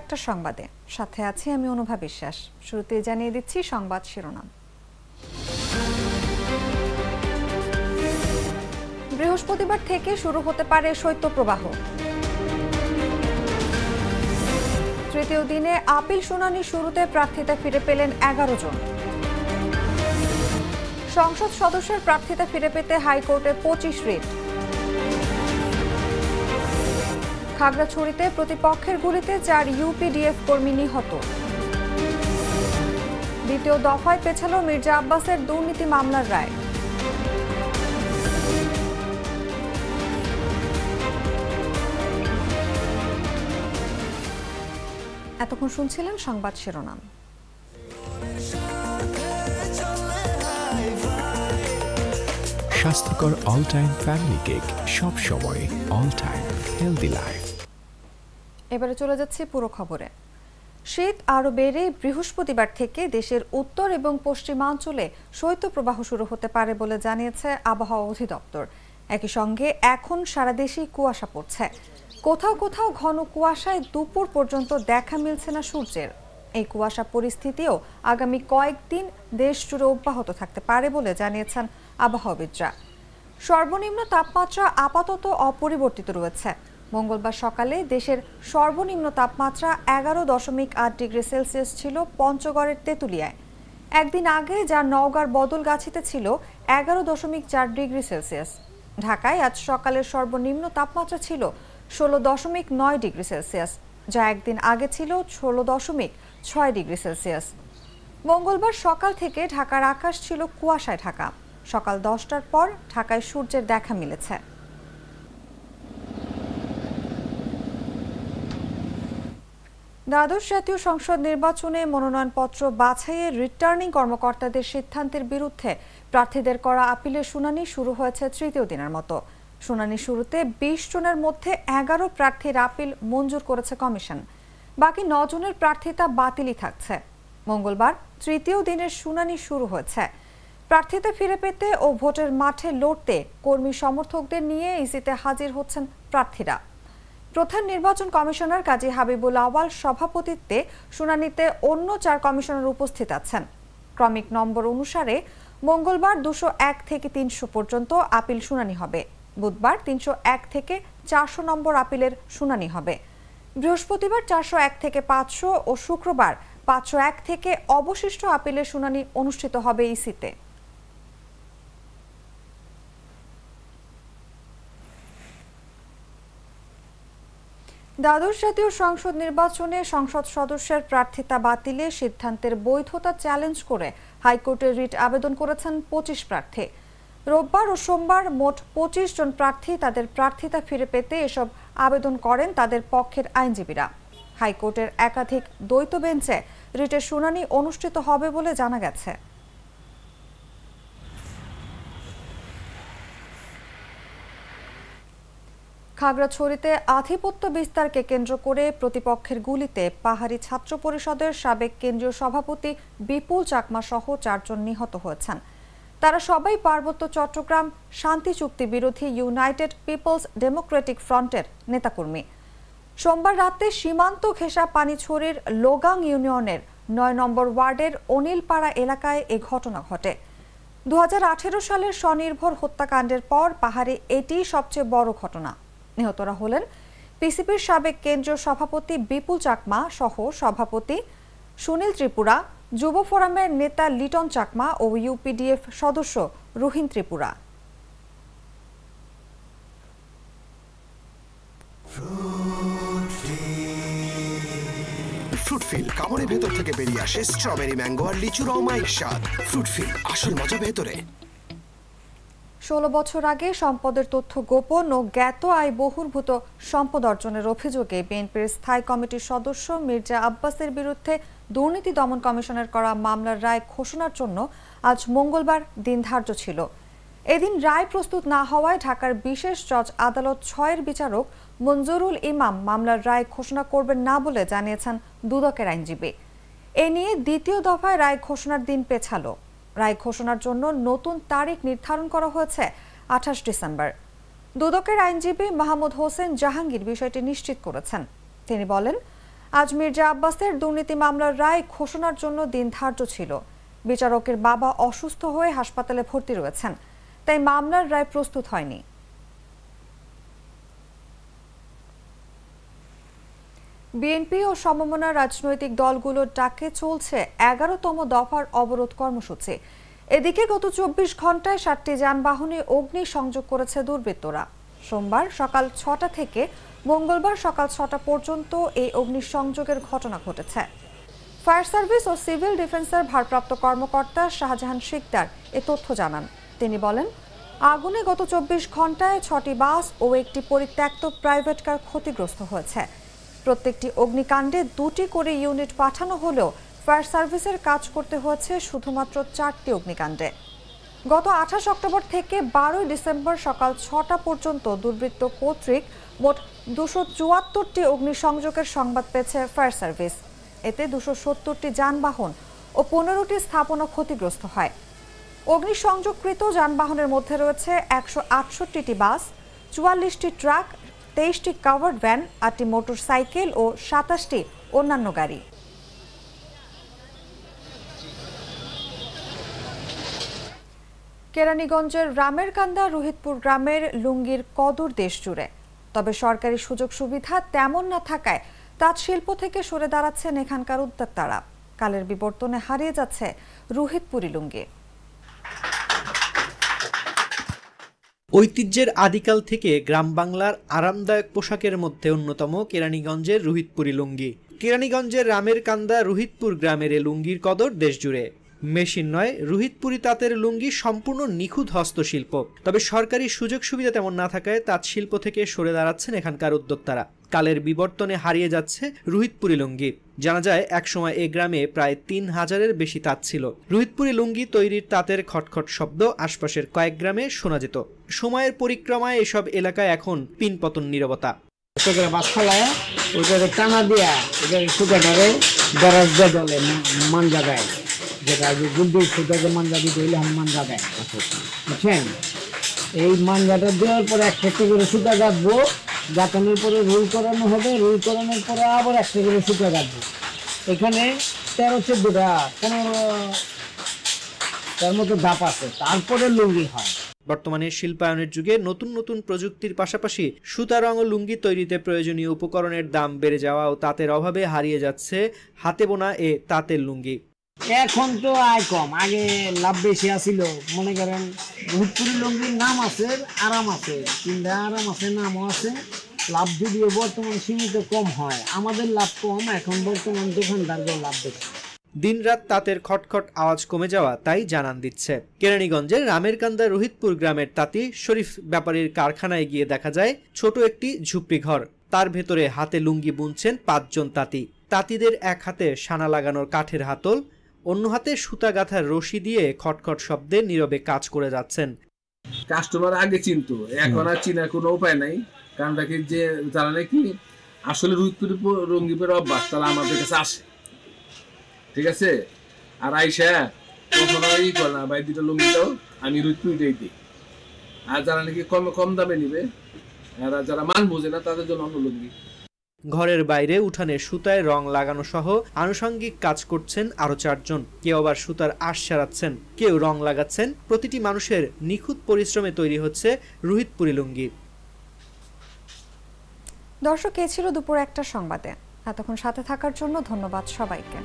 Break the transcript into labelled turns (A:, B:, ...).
A: একটা সংবাদে। সাথে আছি আমি অনুভা বিশ্বাস। শুরুতে জানিয়ে দিচ্ছি সংবাদ শিরোনাম। বৃহস্পতিবার থেকে শুরু হতে পারে শৈত্যপ্রবাহ। তৃতীয় দিনে আপিল শুনানি শুরুতে প্রার্থিতা ফিরে পেলেন এগারো জন। সংসদ সদস্যের প্রার্থিতা ফিরে পেতে হাইকোর্টে পঁচিশ রিট। খাগড়াছড়িতে প্রতিপক্ষের গুলিতে চার ইউপিডিএফ কর্মী নিহত। দ্বিতীয় দফায় পেছালো মির্জা আব্বাসের দুর্নীতি মামলার রায়। এতক্ষণ শুনছিলেন সংবাদ শিরোনাম।
B: স্বাস্থ্যকর অল টাইম ফ্যামিলি কেক সব সময় অল টাইম হেলদি লাইফ
A: এবারে চলে যাচ্ছি পুরো খবরে। শীত আরও বেড়ে বৃহস্পতিবার থেকে দেশের উত্তর এবং পশ্চিমাঞ্চলে শৈত্যপ্রবাহ শুরু হতে পারে বলে জানিয়েছে আবহাওয়া অধিদপ্তর। একই সঙ্গে এখন সারা দেশেই কুয়াশা পড়ছে। কোথাও কোথাও ঘন কুয়াশায় দুপুর পর্যন্ত দেখা মিলছে না সূর্যের। এই কুয়াশা পরিস্থিতিও আগামী কয়েকদিন দেশ জুড়ে অব্যাহত থাকতে পারে বলে জানিয়েছেন আবহাওয়াবিদরা। সর্বনিম্ন তাপমাত্রা আপাতত অপরিবর্তিত রয়েছে। মঙ্গলবার সকালে দেশের সর্বনিম্ন তাপমাত্রা এগারো দশমিক আট ডিগ্রি সেলসিয়াস ছিল পঞ্চগড়ের তেঁতুলিয়ায়। একদিন আগে যা নওগাঁর বদলগাছিতে ছিল এগারো দশমিক চার ডিগ্রি সেলসিয়াস। ঢাকায় আজ সকালের সর্বনিম্ন তাপমাত্রা ছিল ষোলো দশমিক নয় ডিগ্রি সেলসিয়াস, যা একদিন আগে ছিল ষোলো দশমিক ছয় ডিগ্রি সেলসিয়াস। মঙ্গলবার সকাল থেকে ঢাকার আকাশ ছিল কুয়াশায় ঢাকা। সকাল দশটার পর ঢাকায় সূর্যের দেখা মিলেছে। দ্বাদশ জাতীয় সংসদ নির্বাচনে মনোনয়নপত্র বাছাইয়ের রিটার্নিং কর্মকর্তাদের সিদ্ধান্তের বিরুদ্ধে প্রার্থীদের করা আপিলের শুনানি শুরু হয়েছে তৃতীয় দিনের মতো। শুনানি শুরুতে বিশ জনের মধ্যে এগারো প্রার্থীর আপিল মঞ্জুর করেছে কমিশন। বাকি জনের প্রার্থিতা বাতিলই থাকছে। মঙ্গলবার তৃতীয় দিনের শুনানি শুরু হয়েছে। প্রার্থিতা ফিরে পেতে ও ভোটের মাঠে লড়তে কর্মী সমর্থকদের নিয়ে ইসিতে হাজির হচ্ছেন প্রার্থীরা। প্রধান নির্বাচন কমিশনার কাজী হাবিবুল আওয়াল সভাপতিত্বে শুনানিতে অন্য চার কমিশনার উপস্থিত আছেন। ক্রমিক নম্বর অনুসারে মঙ্গলবার দুশো এক থেকে তিনশো পর্যন্ত আপিল শুনানি হবে। বুধবার তিনশো এক থেকে চারশো নম্বর আপিলের শুনানি হবে। বৃহস্পতিবার চারশো এক থেকে পাঁচশো ও শুক্রবার পাঁচশো এক থেকে অবশিষ্ট আপিলের শুনানি অনুষ্ঠিত হবে ইসিতে। দ্বাদশ জাতীয় সংসদ নির্বাচনে সংসদ সদস্যের প্রার্থিতা বাতিলে সিদ্ধান্তের বৈধতা চ্যালেঞ্জ করে হাইকোর্টে রিট আবেদন করেছেন পঁচিশ প্রার্থী। রোববার ও সোমবার মোট পঁচিশ জন প্রার্থী তাদের প্রার্থিতা ফিরে পেতে এসব আবেদন করেন তাদের পক্ষের আইনজীবীরা। হাইকোর্টের একাধিক দ্বৈত বেঞ্চে রিটের শুনানি অনুষ্ঠিত হবে বলে জানা গেছে। খাগড়াছড়িতে আধিপত্য বিস্তারকে কেন্দ্র করে প্রতিপক্ষের গুলিতে পাহাড়ি ছাত্র পরিষদের সাবেক কেন্দ্রীয় সভাপতি বিপুল চাকমা সহ চারজন নিহত হয়েছেন। তারা সবাই পার্বত্য চট্টগ্রাম শান্তি চুক্তি বিরোধী ইউনাইটেড পিপলস ডেমোক্রেটিক ফ্রন্টের নেতাকর্মী। সোমবার রাতে সীমান্ত ঘেঁষা পানিছড়ির লোগাং ইউনিয়নের নয় নম্বর ওয়ার্ডের অনিলপাড়া এলাকায় এ ঘটনা ঘটে। দু হাজার আঠেরো সালের স্বনির্ভর হত্যাকাণ্ডের পর পাহাড়ে এটি সবচেয়ে বড় ঘটনা। নিহতরা হলেন। পিসিপির সাবেক কেন্দ্রীয় সভাপতি বিপুল চাকমা সহ সভাপতি সুনীল ত্রিপুরা, যুব ফোরামের নেতা লিটন চাকমা ও ইউপিডিএফ সদস্য রুহিন ত্রিপুরা।
C: ফ্রুটফিল কামড়ের ভেতর থেকে বেরিয়ে আসে স্ট্রবেরি ম্যাঙ্গো আর লিচুর অমায়িক স্বাদ। ফ্রুটফিল আসল মজা ভেতরে।
A: ষোলো বছর আগে সম্পদের তথ্য গোপন ও জ্ঞাত আয় বহির্ভূত সম্পদ অর্জনের অভিযোগে বিএনপির স্থায়ী কমিটির সদস্য মির্জা আব্বাসের বিরুদ্ধে দুর্নীতি দমন কমিশনের করা মামলার রায় ঘোষণার জন্য আজ মঙ্গলবার দিন ধার্য ছিল। এদিন রায় প্রস্তুত না হওয়ায় ঢাকার বিশেষ জজ আদালত ছয়ের বিচারক মঞ্জুরুল ইমাম মামলার রায় ঘোষণা করবেন না বলে জানিয়েছেন দুদকের আইনজীবী। এ নিয়ে দ্বিতীয় দফায় রায় ঘোষণার দিন পেছালো। রায় ঘোষণার জন্য নতুন তারিখ নির্ধারণ করা হয়েছে আঠাশ ডিসেম্বর। দুদকের আইনজীবী মাহমুদ হোসেন জাহাঙ্গীর বিষয়টি নিশ্চিত করেছেন। তিনি বলেন, আজ মির্জা আব্বাসের দুর্নীতি মামলার রায় ঘোষণার জন্য দিন ধার্য ছিল। বিচারকের বাবা অসুস্থ হয়ে হাসপাতালে ভর্তি রয়েছেন, তাই মামলার রায় প্রস্তুত হয়নি। বিএনপি ও সমমনা রাজনৈতিক দলগুলোর ডাকে চলছে এগারোতম দফার অবরোধ কর্মসূচি। এদিকে গত চব্বিশ ঘন্টায় সাতটি যানবাহনে অগ্নি সংযোগ করেছে দুর্বৃত্তরা। সোমবার সকাল ছটা থেকে মঙ্গলবার সকাল ছটা পর্যন্ত এই অগ্নিসংযোগের ঘটনা ঘটেছে। ফায়ার সার্ভিস ও সিভিল ডিফেন্সের ভারপ্রাপ্ত কর্মকর্তা শাহজাহান শিকদার এ তথ্য জানান। তিনি বলেন, আগুনে গত চব্বিশ ঘন্টায় ছটি বাস ও একটি পরিত্যক্ত প্রাইভেট কার ক্ষতিগ্রস্ত হয়েছে। প্রত্যেকটি অগ্নিকাণ্ডে দুটি করে ইউনিট পাঠানো হলেও ফায়ার সার্ভিসের কাজ করতে হয়েছে শুধুমাত্র চারটি অগ্নিকাণ্ডে। গত আঠাশ অক্টোবর থেকে বারোই ডিসেম্বর সকাল ছটা পর্যন্ত দুর্বৃত্ত কর্তৃক মোট দুশো চুয়াত্তরটি অগ্নিসংযোগের সংবাদ পেয়েছে ফায়ার সার্ভিস। এতে দুশো সত্তরটি যানবাহন ও পনেরোটি স্থাপনা ক্ষতিগ্রস্ত হয়। অগ্নিসংযোগকৃত যানবাহনের মধ্যে রয়েছে একশো আটষট্টিটি বাস, চুয়াল্লিশটি ট্রাক তেইশটি কাভার্ড ভ্যান, আটটি মোটরসাইকেল ও সাতাশটি অন্যান্য গাড়ি। কেরানীগঞ্জের রামের কান্দা রোহিতপুর গ্রামের লুঙ্গির কদর দেশ জুড়ে। তবে সরকারি সুযোগ সুবিধা তেমন না থাকায় তাঁত শিল্প থেকে সরে দাঁড়াচ্ছেন এখানকার উদ্যোক্তারা। কালের বিবর্তনে হারিয়ে যাচ্ছে রোহিতপুরি লুঙ্গি।
D: ঐতিহ্যের আদিকাল থেকে গ্রাম বাংলার আরামদায়ক পোশাকের মধ্যে অন্যতম কেরানীগঞ্জের রোহিতপুরী লুঙ্গি। কেরানীগঞ্জের রামের কান্দা রোহিতপুর গ্রামের এ লুঙ্গির কদর দেশজুড়ে। মেশিন নয় রোহিতপুরি তাঁতের লুঙ্গি সম্পূর্ণ নিখুঁত হস্তশিল্প। তবে সরকারি সুযোগ সুবিধা তেমন না থাকায় তাঁত শিল্প থেকে সরে দাঁড়াচ্ছেন এখানকার উদ্যোক্তারা। কালের বিবর্তনে হারিয়ে যাচ্ছে রোহিতপুরি লুঙ্গি। জানা যায়, একসময় এ গ্রামে প্রায় তিন হাজারের বেশি তাঁত ছিল। রোহিতপুরি লুঙ্গি তৈরির তাঁতের খটখট শব্দ আশপাশের কয়েক গ্রামে শোনা যেত। সময়ের পরিক্রমায় এসব এলাকায় এখন পিনপতন নীরবতা।
E: টানা দিয়া দরাজ দলে মান জায়গায় যেটা গুলদি সুতাকে দিতে হইলে আমি মানজা দেয়। বুঝছেন? এই মানজাটা দেওয়ার পরে একটা একটা করে সুতা গাঁথবো, গাঁথানোর পরে রুই করানো হবে, রুই করানোর পরে আবার একটা করে সুতা গাঁথবো। এখানে তেরো, চোদ্দোটা, পনেরো, তার মতো ধাপ আছে। তারপরে লুঙ্গি হয়।
D: বর্তমানে শিল্পায়নের যুগে নতুন নতুন প্রযুক্তির পাশাপাশি সুতা রং ও লুঙ্গি তৈরিতে প্রয়োজনীয় উপকরণের দাম বেড়ে যাওয়া ও তাঁতের অভাবে হারিয়ে যাচ্ছে হাতে বোনা এ তাঁতের লুঙ্গি।
E: এখন তো আয় কম। আগে লাভ বেশি আছিল। মনে করেন ভূতপুরি লঙ্গির নাম আছে, আরাম আছে। তিনটা আরাম আছে, নামও আছে। লাভ যদিও বর্তমান সীমিত কম হয়। আমাদের লাভ কম, এখন বর্তমান দোকানদারদের লাভ বেশি।
D: দিনরাত তাঁতের খটখট আওয়াজ কমে যাওয়া তাই জানান দিচ্ছে। কেরানীগঞ্জের রামেরকান্দা রোহিতপুর গ্রামের তাঁতি শরীফ ব্যাপারীর কারখানায় গিয়ে দেখা যায়, ছোট একটি ঝুপড়ি ঘর। তার ভেতরে হাতে লুঙ্গি বুনছেন পাঁচজন তাঁতি। তাঁতিদের এক হাতে সানা লাগানোর কাঠের হাতল অন্য হাতে সুতা গাঁথার রশি দিয়ে খটখট শব্দে নীরবে কাজ করে যাচ্ছেন।
F: কাস্টমার আগে চিনতো, এখন আর চিনার কোনো উপায় নাই। কারণ তাকে যে যারা নাকি আসলে রুইতপুরি রঙ্গিপের অভ্যাস, তারা আমাদের কাছে আসে। ঠিক আছে? আর আইসা কখনো ই করে না, ভাই দুটো লুঙ্গি দাও, আমি রুইতপুরিটাই দিই। আর যারা নাকি কম কম দামে নিবে আর যারা মান বোঝে না, তাদের জন্য অন্য লুঙ্গি।
D: ঘরের বাইরে উঠানে সুতায় রং লাগানো সহ আনুষঙ্গিক কাজ করছেন আরও চারজন। কেউ আবার সুতার আশ সারাচ্ছেন, কেউ রং লাগাচ্ছেন। প্রতিটি মানুষের নিখুঁত পরিশ্রমে তৈরি হচ্ছে রোহিতপুরি লুঙ্গি।
A: দর্শক, এ ছিল দুপুর একটা সংবাদে। এতক্ষণ সাথে থাকার জন্য ধন্যবাদ সবাইকে।